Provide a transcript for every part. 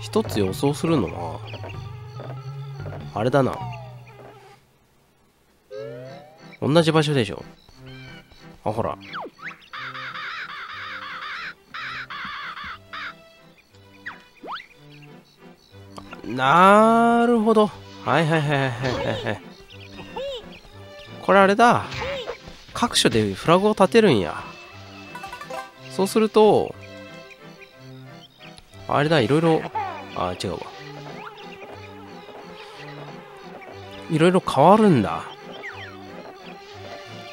一つ予想するのはあれだな。同じ場所でしょ。あほら。なるほど。はいはいはいはいはいはい。これあれだ。各所でフラグを立てるんや。そうするとあれだいろいろあ違うわ。いろいろ変わるんだ。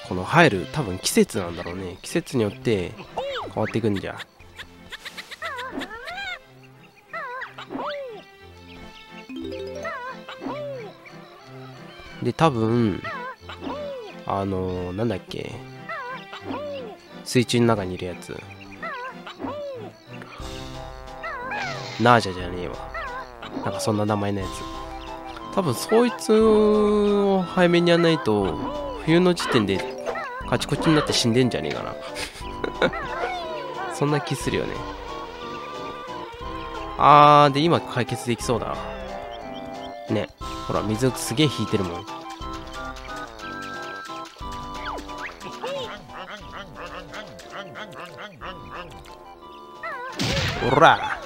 この入る多分季節なんだろうね。季節によって変わっていくんじゃ。で多分あのー、なんだっけ。水中の中にいるやつ。ナージャじゃねえわなんかそんな名前のやつ。多分そいつを早めにやんないと冬の時点でカチコチになって死んでんじゃねえかな。そんな気するよね。あーで今解決できそうだ。ね。ほら水すげえ引いてるもん。おら。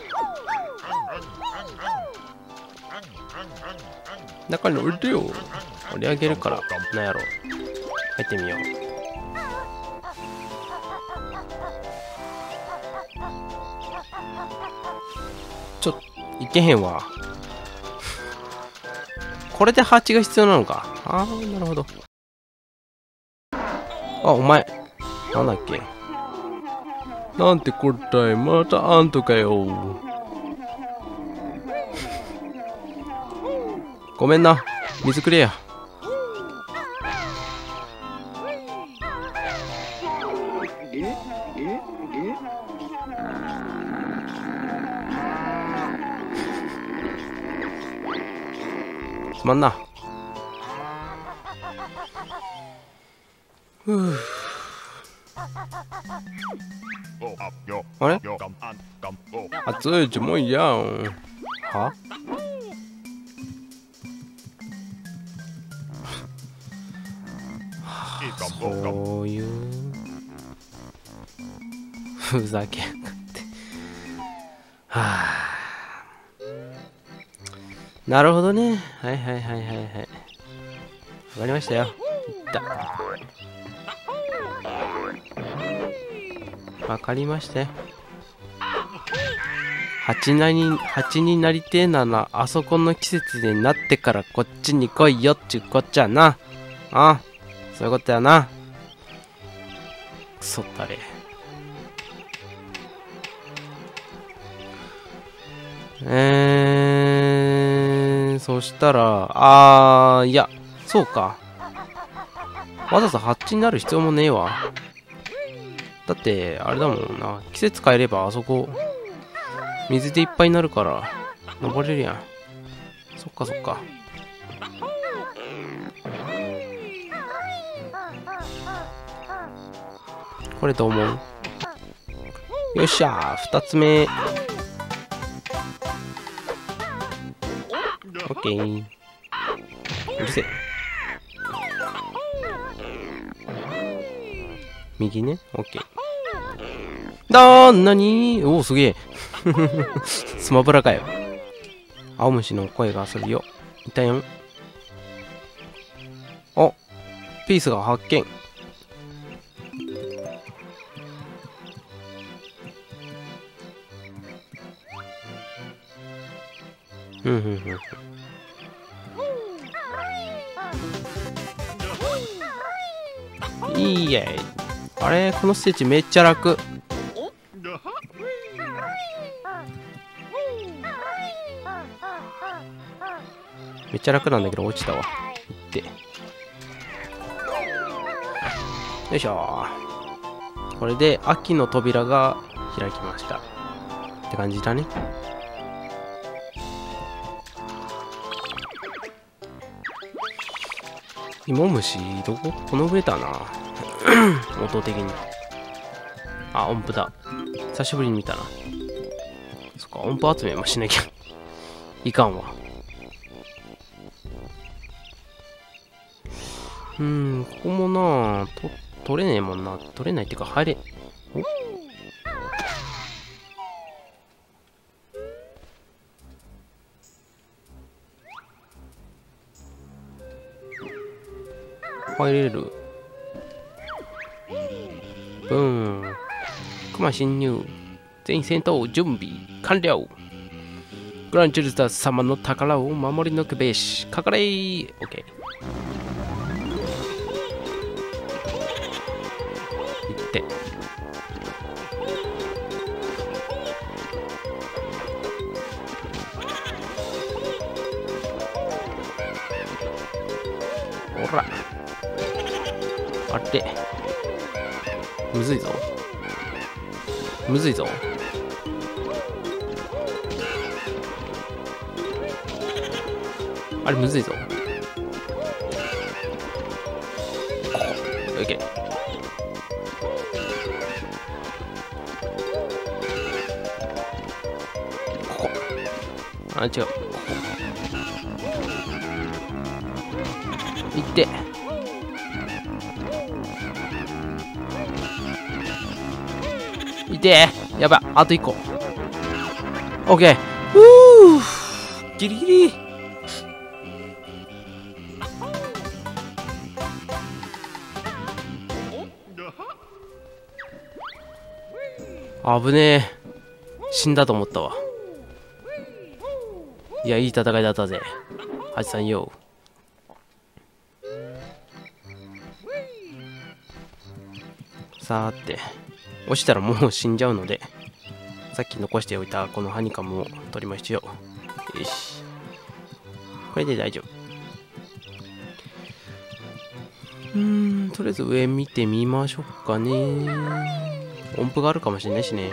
中においでよ。盛り上げるから。なんやろ。入ってみよう。ちょっといけへんわ。これでハチが必要なのか。ああなるほど。あお前。なんだっけ。なんてこったいまたあんとかよ。ごめんな。水くれや。すまんな。ふうあれ？熱いちもういやんはそういう。ふざけやがって。はあ。なるほどね。はいはいはいはいはい。わかりましたよ。いった。わかりましたよ。蜂なに蜂になりてえならあそこの季節になってからこっちに来いよっちゅうこっちゃな。ああ。そういうことやな。クソったれ。えー、そしたらあーいやそうか。わざわざ蜂になる必要もねえわ。だってあれだもんな。季節変えればあそこ水でいっぱいになるから登れるやん。そっかそっかこれどう思う。よっしゃー2つ目。オッケー。うるせえ。右ね？オッケー。だーなに？おおすげえ。スマブラかよ。青虫の声がするよ。いたよ。んおピースが発見。うんうんうんいいえ。あれこのステージめっちゃ楽。めっちゃ楽なんだけど落ちたわ。いって。よいしょ。これで秋の扉が開きました。って感じだね。芋虫どこ？この上だな。音的に。あ音符だ。久しぶりに見たな。そっか音符集めもしなきゃ。いかんわ。うん、ここもなと、取れねえもんな。取れないっていうか、入れ。お入れる。ブーン。クマ侵入。全員戦闘準備完了。グランチュルザ様の宝を守り抜くべし。かかれー。オッケー。あれ。むずいぞ。むずいぞ。あれむずいぞ。ここ。オッケー。ここ。あ、違う。行って。て。やばい。あと1個。オッケー。ギリギリ。危ねえ。死んだと思ったわ。いやいい戦いだったぜ。ハチさんよさーて。落ちたらもう死んじゃうのでさっき残しておいたこのハニカムを取りましょう。よし。これで大丈夫。うーんとりあえず上見てみましょうかね。音符があるかもしれないしね。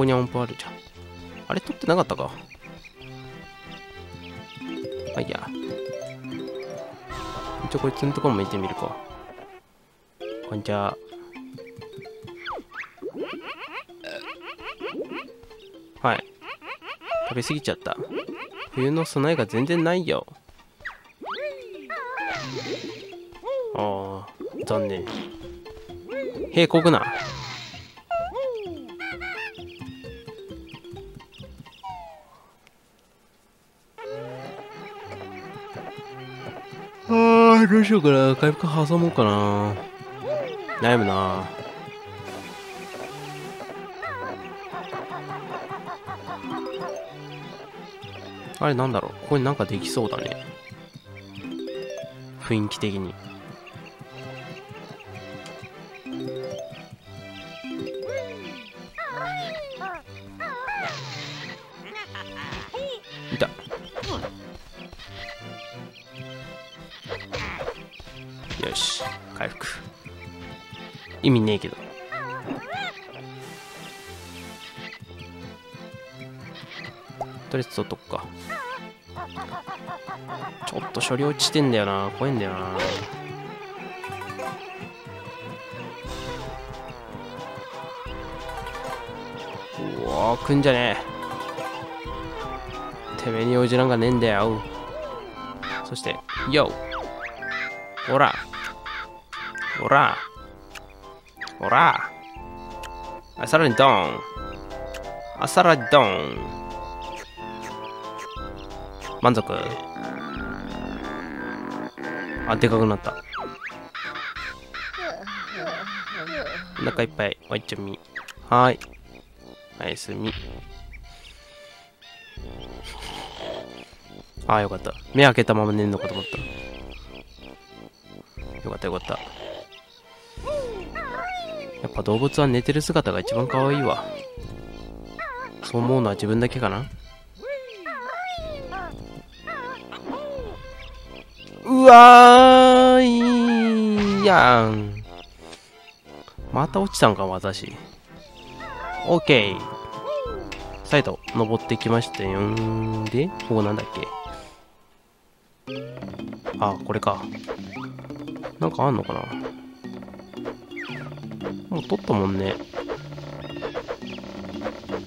ここに音符あるじゃん。あれ取ってなかったかあ、いや。一応こいつのとこも見てみるか。こんにちは。はい。食べ過ぎちゃった。冬の備えが全然ないよ。ああ、残念。へえ、こくな。ああ、どうしようかな。回復挟もうかな。悩むな。あれなんだろうこれなんかできそうだね。雰囲気的に。とりあえず取っとくか。ちょっと処理落ちてんだよな。怖いんだよな。うわー、来んじゃねえ。てめえに用事なんかねえんだよ。そして、YO! ほらほらほらあ、さらにドンあ、さらにドン満足あ、でかくなった。お腹いっぱい。おいっちゃみ。はーい。おやすみ。ああ、よかった。目開けたまま寝んのかと思った。よかったよかった。やっぱ動物は寝てる姿が一番可愛いわ。そう思うのは自分だけかなうわーいやん。また落ちたんか、私。オッケー。再度登ってきましたよんで、ここなんだっけ？あ、これか。なんかあんのかな？もう取ったもんね。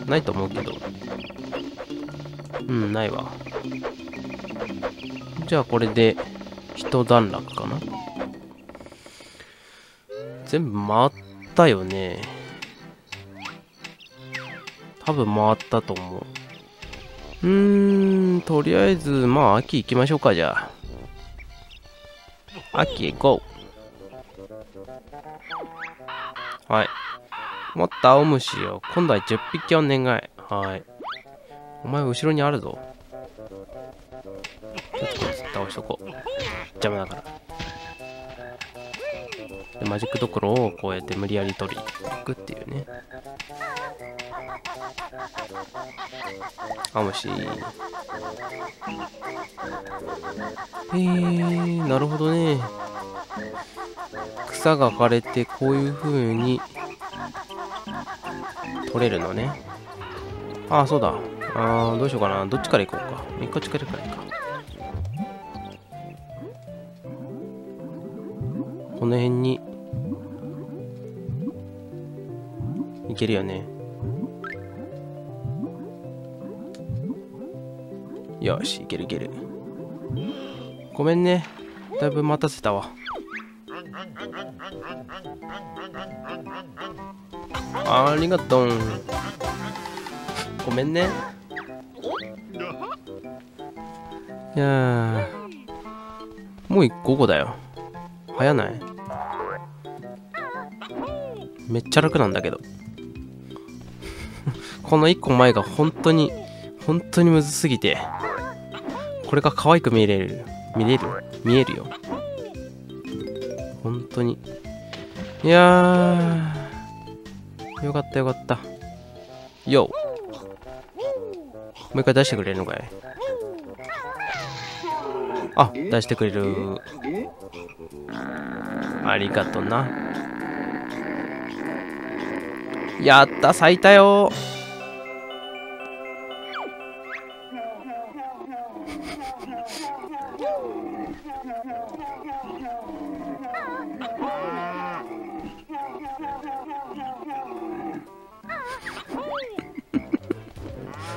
ないと思うけど。うん、ないわ。じゃあこれで、一段落かな全部回ったよね。多分回ったと思う。うーん、とりあえず、まあ、秋行きましょうか、じゃあ。秋行こう。はい。もっと青虫よ。今度は10匹お願い。はい。お前後ろにあるぞ。ちょっと倒しとこう。邪魔だから。で、マジックドクロをこうやって無理やり取りいくっていうね。あ、もしへ。えー、なるほどね。草が枯れてこういう風に取れるのね。ああ、そうだ。ああ、どうしようかな。どっちから行こうか。一個近いからいいか。この辺に行けるよね。よし、いけるいける。ごめんね。だいぶ待たせたわ。ありがとう。ごめんね。いやもう午後だよ。早ない？めっちゃ楽なんだけど。この1個前が本当に、本当にむずすぎて。これが可愛く見れる。見れる見えるよ。本当に。いや。よかったよかった。よもう一回出してくれるのかい？あ、出してくれる。ありがとな。やった咲いたよ。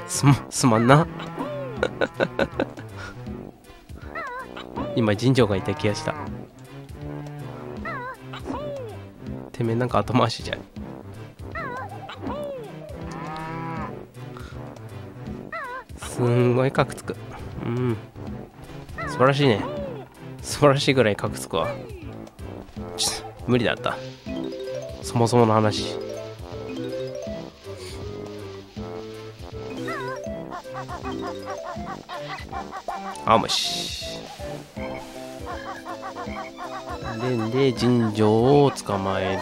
すすまんな。今尋常がいた気がした。てめえなんか後回しじゃん。すんごいカクつく。うん。素晴らしいね。素晴らしいぐらいカクつくわ。無理だった。そもそもの話。あもし。でで尋常を捕まえる。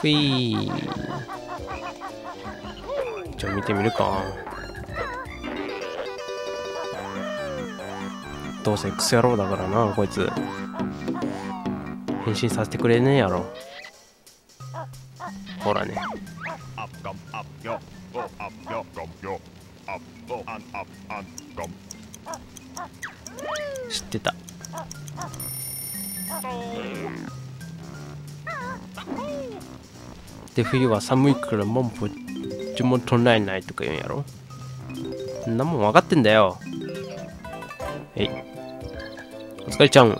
ふい。じゃあ見てみるか。どうせクソ野郎だからなこいつ。変身させてくれねえやろ。ほらね。知ってた。で冬は寒いからもんぽちも唱えないとか言うんやろ？んなもん分かってんだよ。えい。お疲れちゃん。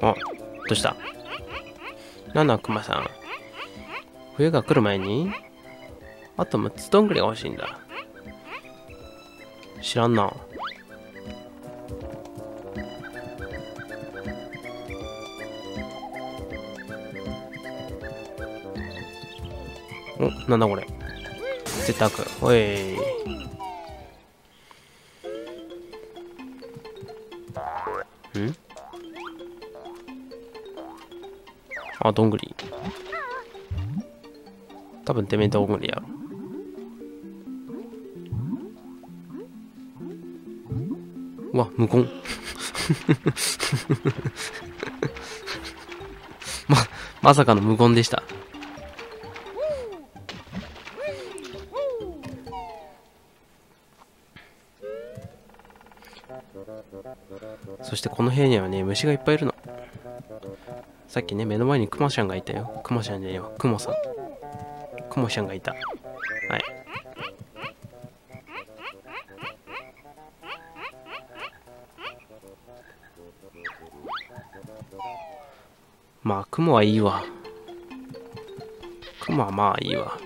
あどうした？なんだクマさん。冬が来る前に？あと6つどんぐりが欲しいんだ。知らんな。なんだこれ。絶対開くおい。ん？あどんぐり。多分てめえどんぐりや。ろうわ無言 ままさかの無言でした。してこの部屋にはね虫がいっぱいいるのさっきね目の前にクマちゃんがいたよクマちゃんじゃねえよクモさんクモちゃんがいたはいまあ、雲はいいわ。雲はまあいいわ。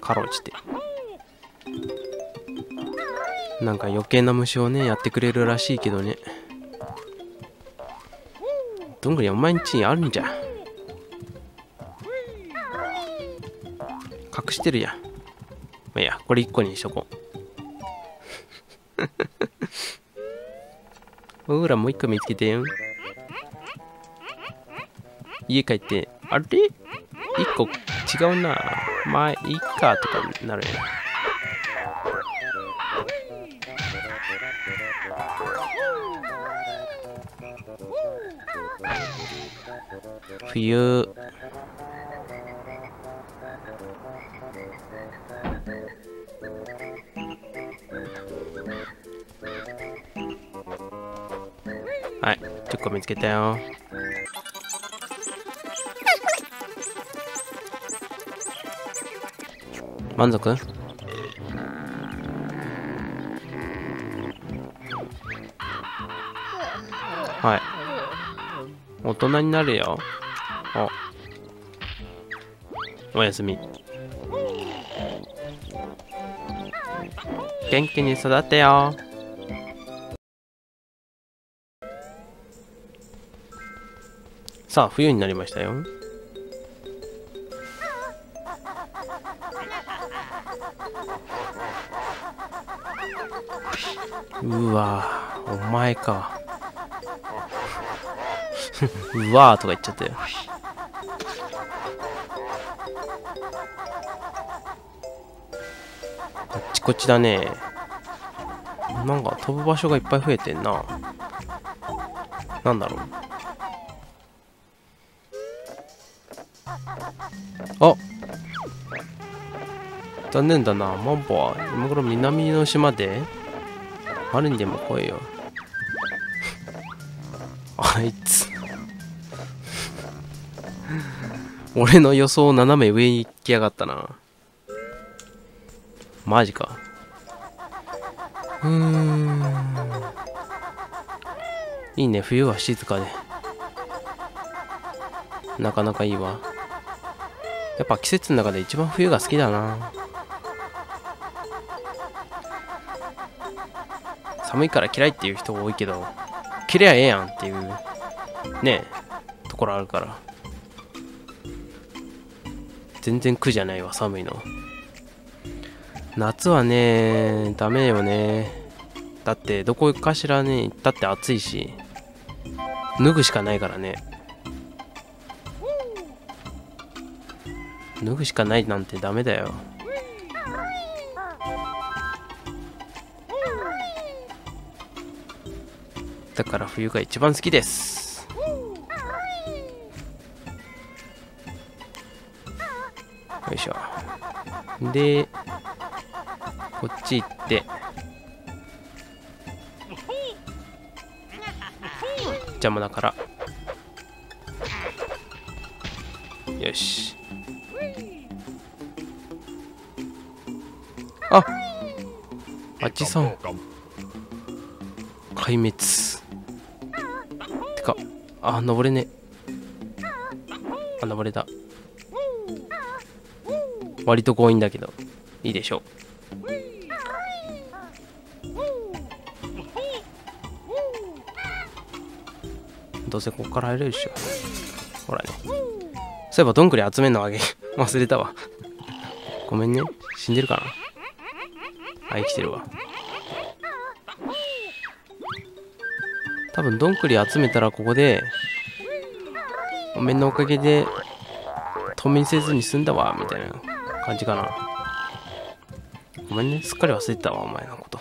かろうじて。なんか余計な虫をね、やってくれるらしいけどね。どんぐりお前んちにあるんじゃ。隠してるやん。まあ、いや、これ1個にしとこう。ほら、もう1個見つけてよ。家帰って、あれ？一個違うな。まあ、いいか、とかなるやん。冬。はい10個見つけたよ。満足？はい。大人になるよ。おおやすみ。元気に育てよ。さあ冬になりましたよ。うわお前か。うわーとか言っちゃったよあっちこっちだね。なんか飛ぶ場所がいっぱい増えてんな。なんだろう。あ！残念だな。マンボは今頃南の島であるにでも来いよ。あいつ。俺の予想を斜め上に行きやがったな。マジか。うーん。いいね冬は静かで。なかなかいいわ。やっぱ季節の中で一番冬が好きだな。寒いから嫌いっていう人多いけど切りゃええやんっていうねところあるから。全然苦じゃないわ寒いの夏はねダメよね。だってどこかしらね行ったって暑いし脱ぐしかないからね。脱ぐしかないなんてダメだよ。だから冬が一番好きです。よいしょ。でこっち行って。邪魔だから。よし。ああっちさん。壊滅。てかあ登れね。あ登れた。割と強引だけど。いいでしょう。どうせここから入れるでしょ。ほらね。そういえばどんぐり集めんのあげ。忘れたわ。ごめんね。死んでるかな。あ生きてるわ。多分どんぐり集めたらここでお面のおかげで冬眠せずに済んだわみたいな感じかな。ごめんね。すっかり忘れてたわお前のこと。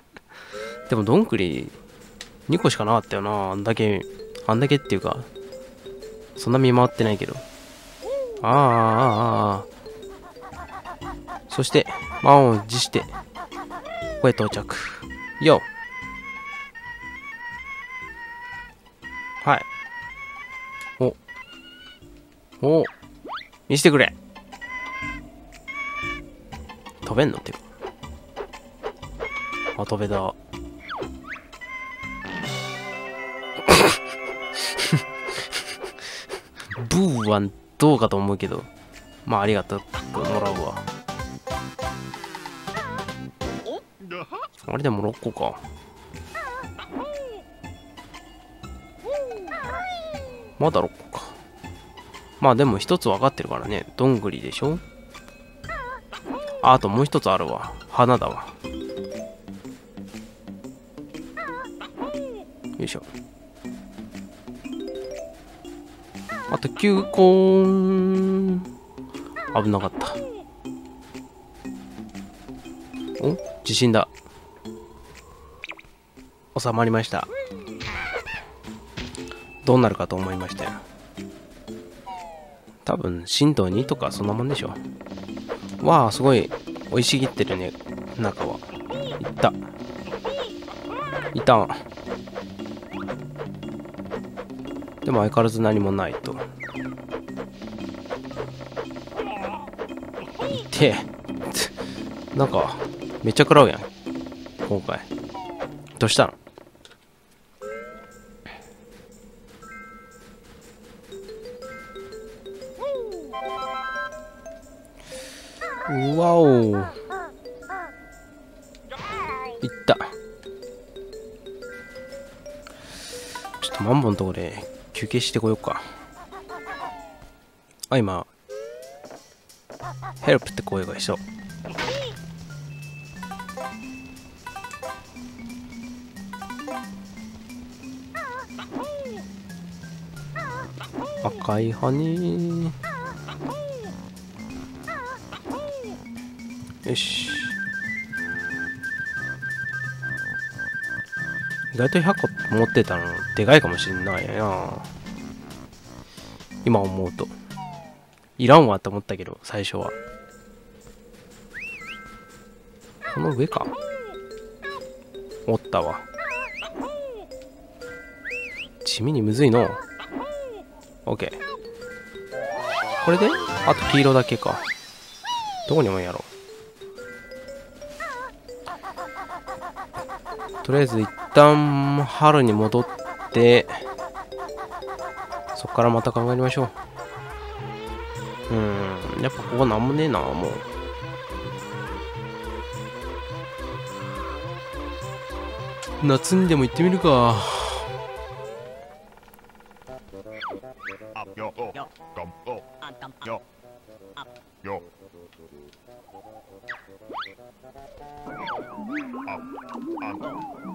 でもどんぐり2個しかなかったよな。あんだけあんだけっていうかそんな見回ってないけど。ああああああそして満を持してここへ到着。よはい。お。お。見せてくれ。飛べんのってか。あ飛べだブーはどうかと思うけどまあありがとうもらうわ。あれでも6個か。まだ6個か。まあでも一つ分かってるからね。どんぐりでしょ。あともう一つあるわ。花だわ。よいしょ。あと9個危なかった。お？地震だ。収まりました。どうなるかと思いましたよ多分震度2とかそんなもんでしょわあすごい。生い茂ってるね。中は。いった。いたでも相変わらず何もないと。いてなんかめっちゃ食らうやん。今回。どうしたの？うわお。いった。ちょっとマンボのとこで休憩してこようか。あ今ヘルプって声がしそう赤い羽よし。意外と100個持ってたのでかいかもしんないな。今思うと。いらんわって思ったけど最初は。この上か。おったわ。地味にむずいの。OK これで？あと黄色だけか。どこにもやろ。うとりあえず一旦春に戻ってそっからまた考えましょう。うん。やっぱここなんもねえなもう。夏にでも行ってみるか。あんたんよよああ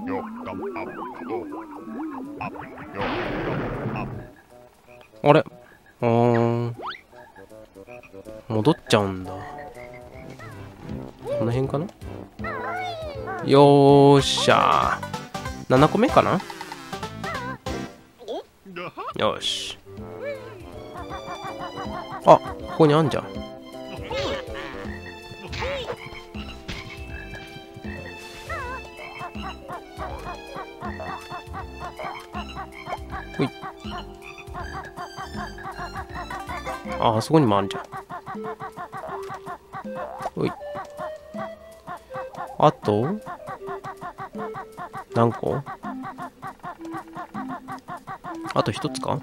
よガンアップオアップよアップあれ？あー。戻っちゃうんだ。この辺かな？よーっしゃー。7個目かな？よし。あここにあんじゃん。ああそこにもあんじゃん。ほい。あと何個？あと一つか？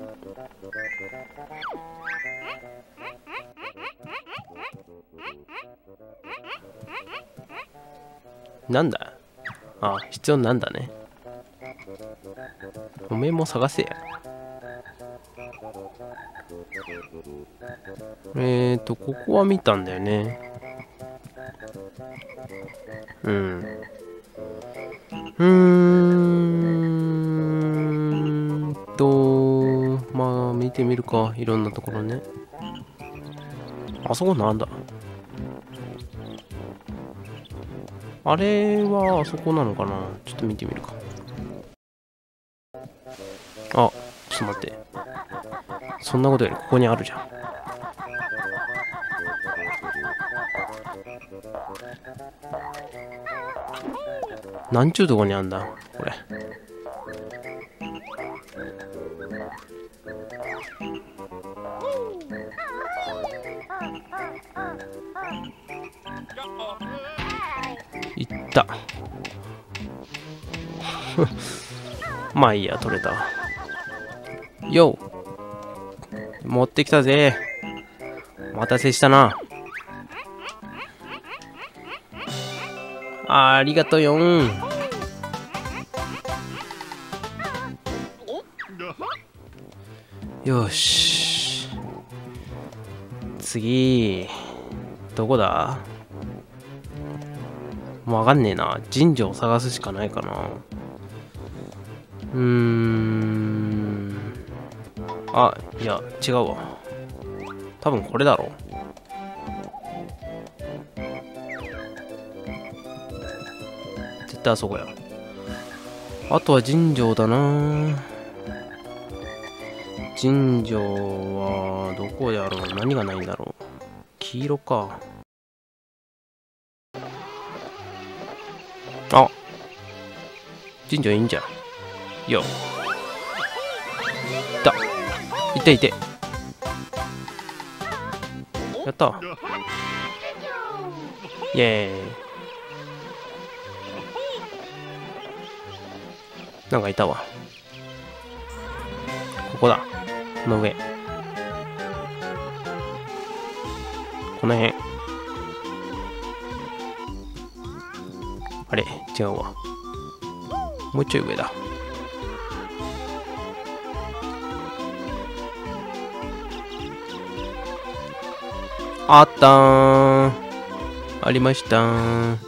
なんだ？ああ必要なんだね。おめえも探せや。えーとここは見たんだよね。うん。うーんとまあ見てみるか。いろんなところね。あそこなんだ。あれはあそこなのかな。ちょっと見てみるか。あちょっと待って。そんなことよりここにあるじゃん。なんちゅうとこにあんだ？これ。いった。まあいいや取れたよう。持ってきたぜ。お待たせしたな。ありがとうよん。よし。次どこだ？もうわかんねえな。神社を探すしかないかな。うーん。あいや違うわ。多分これだろう。絶対あそこや。あとは尋常だな。尋常はどこやろう。何がないんだろう。黄色か。あ。尋常いいんじゃん。よ。いた。いっていって。やった。イエーイ。なんかいたわ。ここだ。この上。この辺。あれ？違うわ。もうちょい上だ。あったーありましたー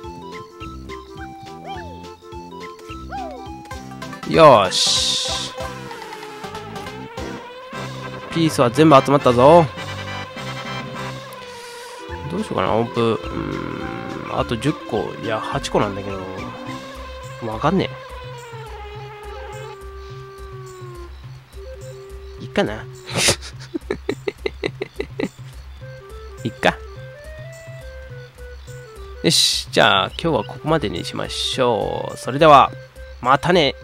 よし。ピースは全部集まったぞ。どうしようかな音符うんあと10個いや8個なんだけど。わかんねえ。いっかな。いっか。よし。じゃあ今日はここまでにしましょう。それではまたね。